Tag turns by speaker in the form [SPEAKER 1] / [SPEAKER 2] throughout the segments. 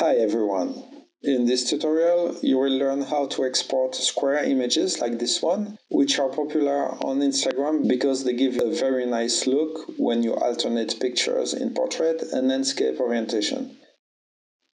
[SPEAKER 1] Hi everyone! In this tutorial you will learn how to export square images like this one, which are popular on Instagram because they give a very nice look when you alternate pictures in portrait and landscape orientation.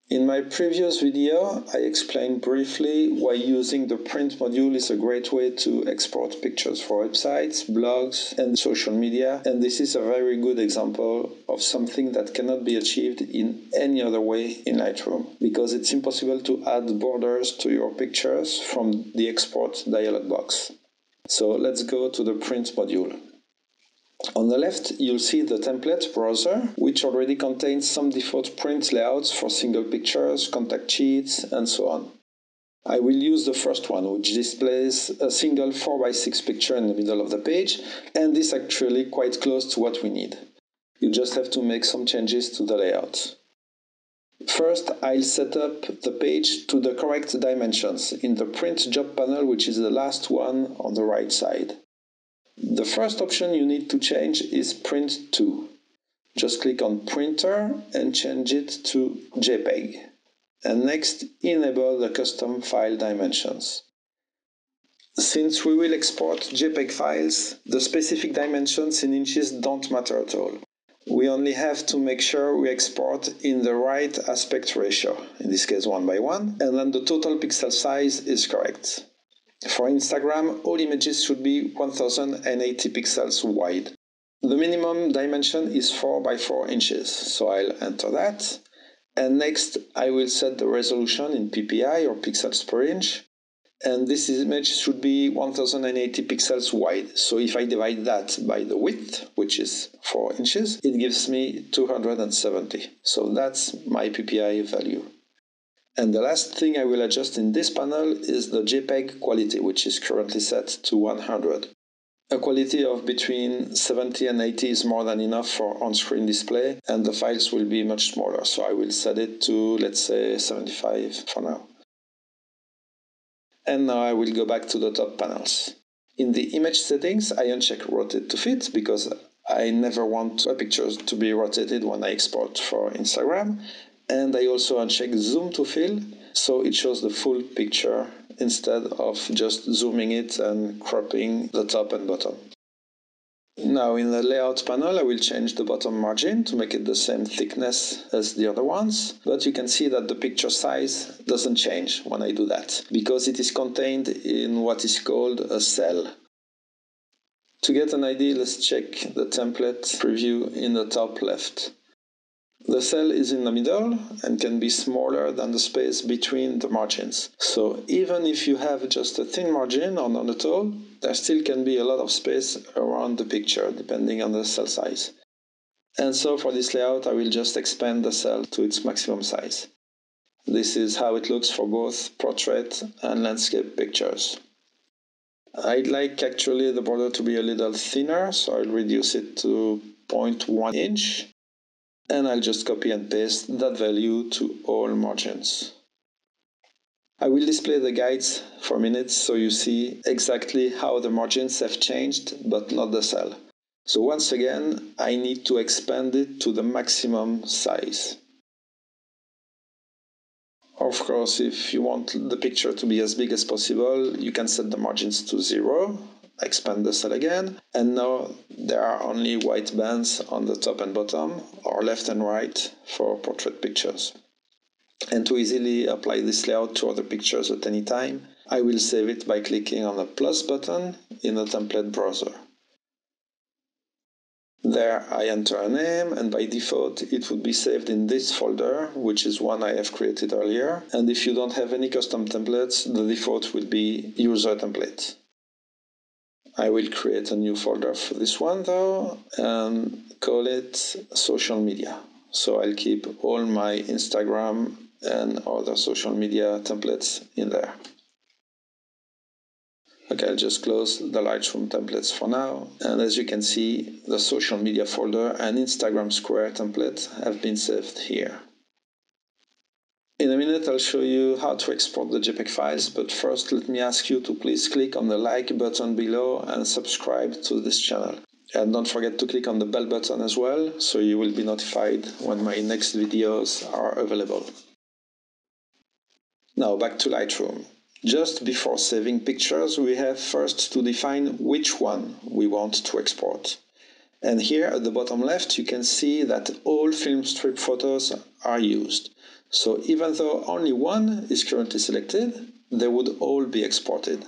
[SPEAKER 1] In my previous video, I explained briefly why using the print module is a great way to export pictures for websites, blogs, and social media, and this is a very good example of something that cannot be achieved in any other way in Lightroom, because it's impossible to add borders to your pictures from the export dialog box. So let's go to the print module. On the left, you'll see the template browser, which already contains some default print layouts for single pictures, contact sheets, and so on. I will use the first one, which displays a single 4x6 picture in the middle of the page, and this is actually quite close to what we need. You just have to make some changes to the layout. First, I'll set up the page to the correct dimensions in the print job panel, which is the last one on the right side. The first option you need to change is print to. Just click on printer and change it to JPEG. And next, enable the custom file dimensions. Since we will export JPEG files, the specific dimensions in inches don't matter at all. We only have to make sure we export in the right aspect ratio, in this case 1 by 1, and then the total pixel size is correct. For Instagram, all images should be 1080 pixels wide. The minimum dimension is 4 by 4 inches, so I'll enter that. And next, I will set the resolution in ppi or pixels per inch. And this image should be 1080 pixels wide. So if I divide that by the width, which is 4 inches, it gives me 270. So that's my ppi value. And the last thing I will adjust in this panel is the JPEG quality, which is currently set to 100. A quality of between 70 and 80 is more than enough for on-screen display, and the files will be much smaller, so I will set it to, let's say, 75 for now. And now I will go back to the top panels. In the image settings, I uncheck Rotate to Fit because I never want my pictures to be rotated when I export for Instagram, and I also uncheck zoom to fill so it shows the full picture instead of just zooming it and cropping the top and bottom. Now in the layout panel I will change the bottom margin to make it the same thickness as the other ones, but you can see that the picture size doesn't change when I do that, because it is contained in what is called a cell. To get an idea, let's check the template preview in the top left. The cell is in the middle and can be smaller than the space between the margins. So even if you have just a thin margin or none at all, there still can be a lot of space around the picture depending on the cell size. And so for this layout I will just expand the cell to its maximum size. This is how it looks for both portrait and landscape pictures. I'd like actually the border to be a little thinner, so I'll reduce it to 0.1 inch and I'll just copy and paste that value to all margins. I will display the guides for minutes so you see exactly how the margins have changed, but not the cell. So once again, I need to expand it to the maximum size. Of course, if you want the picture to be as big as possible, you can set the margins to zero expand the cell again and now there are only white bands on the top and bottom or left and right for portrait pictures. And to easily apply this layout to other pictures at any time, I will save it by clicking on the plus button in the template browser. There I enter a name and by default it would be saved in this folder, which is one I have created earlier. And if you don't have any custom templates, the default will be user template. I will create a new folder for this one though and call it social media. So I'll keep all my Instagram and other social media templates in there. Okay, I'll just close the Lightroom templates for now. And as you can see, the social media folder and Instagram Square template have been saved here. In a minute I'll show you how to export the JPEG files, but first let me ask you to please click on the like button below and subscribe to this channel. And don't forget to click on the bell button as well, so you will be notified when my next videos are available. Now back to Lightroom. Just before saving pictures, we have first to define which one we want to export. And here at the bottom left, you can see that all film strip photos are used. So even though only one is currently selected, they would all be exported.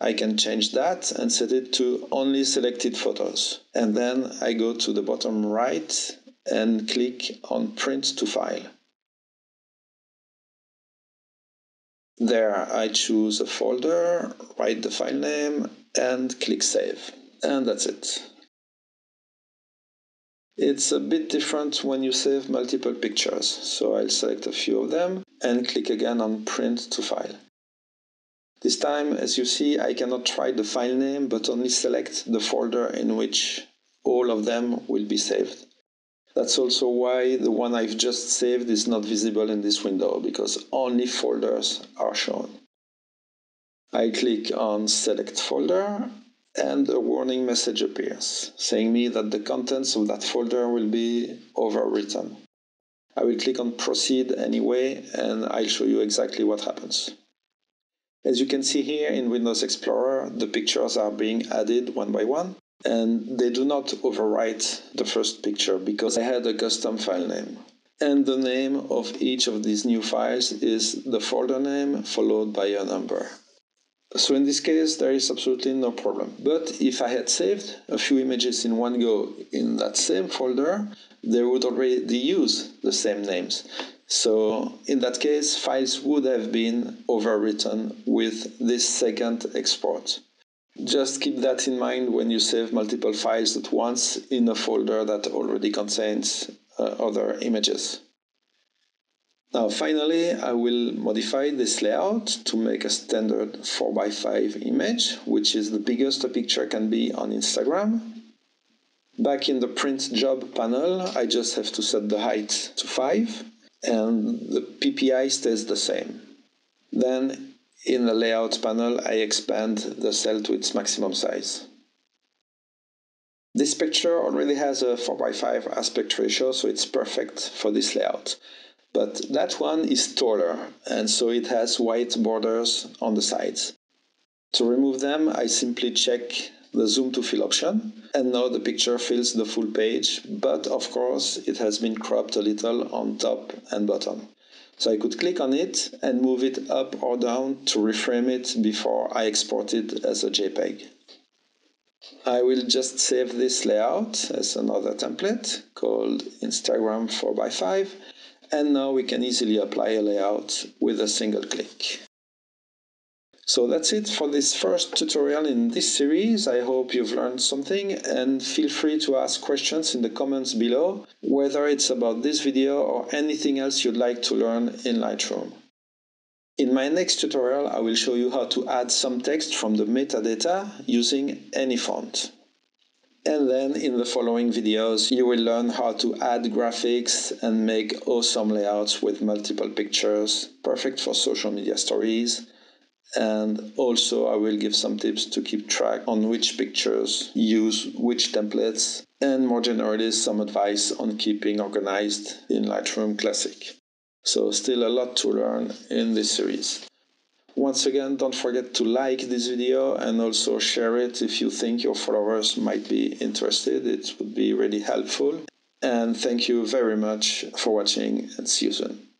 [SPEAKER 1] I can change that and set it to only selected photos. And then I go to the bottom right and click on print to file. There I choose a folder, write the file name and click save. And that's it. It's a bit different when you save multiple pictures, so I'll select a few of them and click again on print to file. This time, as you see, I cannot write the file name but only select the folder in which all of them will be saved. That's also why the one I've just saved is not visible in this window, because only folders are shown. I click on Select Folder and a warning message appears, saying me that the contents of that folder will be overwritten. I will click on Proceed anyway, and I'll show you exactly what happens. As you can see here in Windows Explorer, the pictures are being added one by one, and they do not overwrite the first picture because I had a custom file name. And the name of each of these new files is the folder name followed by a number. So in this case, there is absolutely no problem. But if I had saved a few images in one go in that same folder, they would already use the same names. So in that case, files would have been overwritten with this second export. Just keep that in mind when you save multiple files at once in a folder that already contains uh, other images. Now finally, I will modify this layout to make a standard 4x5 image, which is the biggest a picture can be on Instagram. Back in the print job panel, I just have to set the height to 5 and the PPI stays the same. Then in the Layout panel, I expand the cell to its maximum size. This picture already has a 4x5 aspect ratio, so it's perfect for this layout. But that one is taller, and so it has white borders on the sides. To remove them, I simply check the zoom to fill option, and now the picture fills the full page, but of course it has been cropped a little on top and bottom. So I could click on it and move it up or down to reframe it before I export it as a JPEG. I will just save this layout as another template called Instagram 4x5 and now we can easily apply a layout with a single click. So that's it for this first tutorial in this series. I hope you've learned something and feel free to ask questions in the comments below, whether it's about this video or anything else you'd like to learn in Lightroom. In my next tutorial, I will show you how to add some text from the metadata using any font. And then in the following videos, you will learn how to add graphics and make awesome layouts with multiple pictures, perfect for social media stories, and also I will give some tips to keep track on which pictures use which templates and more generally some advice on keeping organized in Lightroom Classic. So still a lot to learn in this series. Once again, don't forget to like this video and also share it if you think your followers might be interested. It would be really helpful. And thank you very much for watching and see you soon.